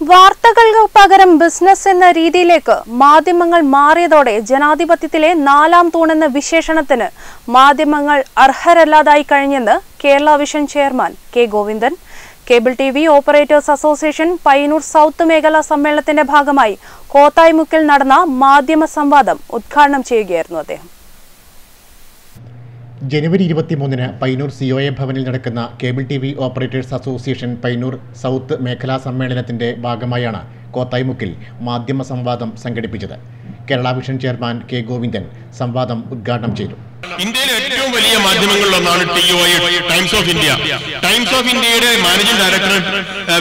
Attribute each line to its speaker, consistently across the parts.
Speaker 1: വാർത്തകൾക്ക് പകരം ബിസിനസ് എന്ന രീതിയിലേക്ക് മാധ്യമങ്ങൾ മാറിയതോടെ ജനാധിപത്യത്തിലെ നാലാം തൂണെന്ന വിശേഷണത്തിന് മാധ്യമങ്ങൾ അർഹരല്ലാതായി കഴിഞ്ഞെന്ന് Kerala vision chairman K Govindan. Cable T V operators association Payyanur south മേഖലാ സമ്മേളനത്തിന്റെ ഭാഗമായി കോത്തായ്മുക്കിൽ നടന്ന മാധ്യമ സംവാദം ഉദ്ഘാടനം ചെയ്യുകയായിരുന്നു അദ്ദേഹം.
Speaker 2: ജനുവരി ഇരുപത്തിമൂന്നിന് പൈനൂർ സി ഒ എ ഭവനിൽ നടക്കുന്ന cable T V operators association Payyanur south മേഖലാ സമ്മേളനത്തിന്റെ ഭാഗമായാണ് കോത്തായ്മുക്കിൽ മാധ്യമ സംവാദം സംഘടിപ്പിച്ചത്. Kerala vision chairman K Govindan സംവാദം ഉദ്ഘാടനം ചെയ്തു.
Speaker 3: ഇന്ത്യയിലെ ഏറ്റവും വലിയ മാധ്യമങ്ങളിലൊന്നാണ് T O times of India times of ഇന്ത്യയുടെ മാനേജിംഗ് ഡയറക്ടർ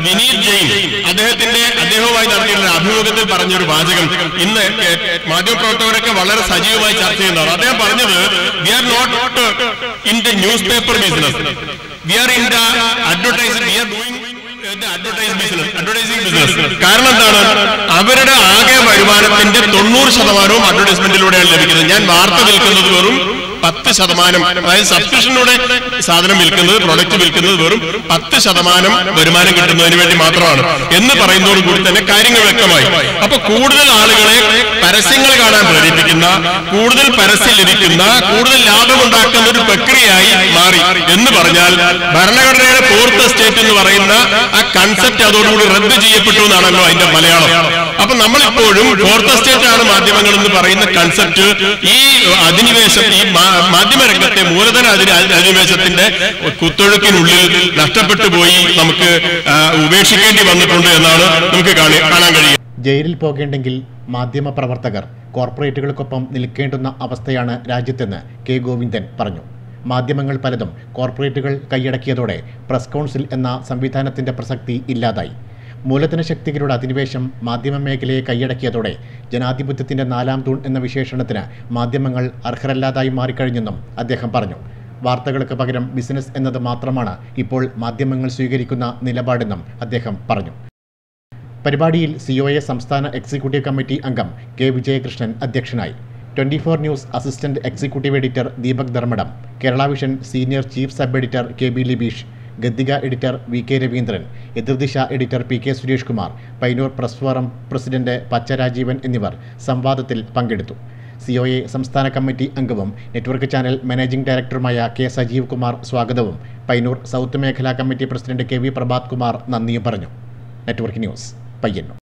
Speaker 3: വിനീത് ജെയിൻ അദ്ദേഹത്തിന്റെ അദ്ദേഹവുമായി നടത്തിയിട്ടുള്ള അഭിമുഖത്തിൽ പറഞ്ഞൊരു വാചകം. ഇന്ന് മാധ്യമപ്രവർത്തകരൊക്കെ വളരെ സജീവമായി ചർച്ച ചെയ്യുന്നതാണ്. അദ്ദേഹം പറഞ്ഞത് we are not in the news paper business we are in the advertising we are doing കാരണം എന്താണ്? അവരുടെ ആകെ വരുമാനത്തിന്റെ തൊണ്ണൂറ് ശതമാനവും അഡ്വർടൈസ്മെന്റിലൂടെയാണ് ലഭിക്കുന്നത്. ഞാൻ വാർത്ത വിൽക്കുന്നത് വെറും പത്ത് ശതമാനം. അതായത് സബ്സ്ക്രിപ്ഷനിലൂടെ സാധനം വിൽക്കുന്നത് പ്രൊഡക്റ്റ് വിൽക്കുന്നത് വെറും പത്ത് ശതമാനം വരുമാനം കിട്ടുന്നതിന് വേണ്ടി മാത്രമാണ്. എന്ന് പറയുന്നതോട് കൂടി തന്നെ കാര്യങ്ങൾ വ്യക്തമായി. അപ്പൊ കൂടുതൽ ആളുകളെ പരസ്യങ്ങൾ കാണാൻ പ്രേരിപ്പിക്കുന്ന കൂടുതൽ പരസ്യം ലഭിക്കുന്ന കൂടുതൽ ലാഭമുണ്ടാക്കുന്ന ഒരു പ്രക്രിയയായി മാറി. എന്ന് പറഞ്ഞാൽ ഭരണഘടനയുടെ ഫോർത്ത് സ്റ്റേറ്റ് എന്ന് പറയുന്ന ആ കൺസെപ്റ്റ് അതോടുകൂടി റദ്ദ് ചെയ്യപ്പെട്ടു എന്നാണല്ലോ അതിന്റെ മലയാളം. അപ്പൊ നമ്മളിപ്പോഴും ഫോർത്ത് സ്റ്റേറ്റ് ആണ് മാധ്യമങ്ങൾ എന്ന് പറയുന്ന കൺസെപ്റ്റ് ഈ അധിനിവേശം ഈ മാധ്യമരംഗത്തെ മൂലധന അധി- അധിനിവേശത്തിന്റെ കുത്തൊഴുക്കിനുള്ളിൽ നഷ്ടപ്പെട്ടു പോയി നമുക്ക് ഉപേക്ഷിക്കേണ്ടി വന്നിട്ടുണ്ട് എന്നാണ് നമുക്ക് കാണാൻ കഴിയുക.
Speaker 2: ജയിലിൽ പോകേണ്ടെങ്കിൽ മാധ്യമ പ്രവർത്തകർ കോർപ്പറേറ്റുകൾക്കൊപ്പം നിൽക്കേണ്ടുന്ന അവസ്ഥയാണ് രാജ്യത്തെന്ന് കെ ഗോവിന്ദൻ പറഞ്ഞു. മാധ്യമങ്ങൾ പലതും കോർപ്പറേറ്റുകൾ കൈയടക്കിയതോടെ പ്രസ് കൗൺസിൽ എന്ന സംവിധാനത്തിന്റെ പ്രസക്തി ഇല്ലാതായി. മൂലധന ശക്തികളുടെ അധിനിവേശം മാധ്യമ മേഖലയെ കൈയടക്കിയതോടെ ജനാധിപത്യത്തിന്റെ നാലാം തൂൺ എന്ന വിശേഷണത്തിന് മാധ്യമങ്ങൾ അർഹരല്ലാതായി മാറിക്കഴിഞ്ഞെന്നും അദ്ദേഹം പറഞ്ഞു. വാർത്തകൾക്ക് പകരം ബിസിനസ് എന്നത് മാത്രമാണ് ഇപ്പോൾ മാധ്യമങ്ങൾ സ്വീകരിക്കുന്ന നിലപാടെന്നും അദ്ദേഹം പറഞ്ഞു. പരിപാടിയിൽ സിഒഎ സംസ്ഥാന എക്സിക്യൂട്ടീവ് കമ്മിറ്റി അംഗം കെ വിജയകൃഷ്ണൻ അധ്യക്ഷനായി. Twenty four news assistant executive editor Deepak Dharmadam Kerala vision senior chief sub editor K B Libeesh Gaddika editor V K Raveendran Ethirdisha editor P K Suresh Kumar Payyanur press forum president പച്ച രാജീവൻ എന്നിവർ സംവാദത്തിൽ പങ്കെടുത്തു. C O A സംസ്ഥാന committee അംഗവും network channel managing ഡയറക്ടറുമായ K Sajeev Kumar സ്വാഗതവും Payyanur south മേഖലാ committee president K V Prabhath Kumar നന്ദിയും പറഞ്ഞു. Network news Payyanur.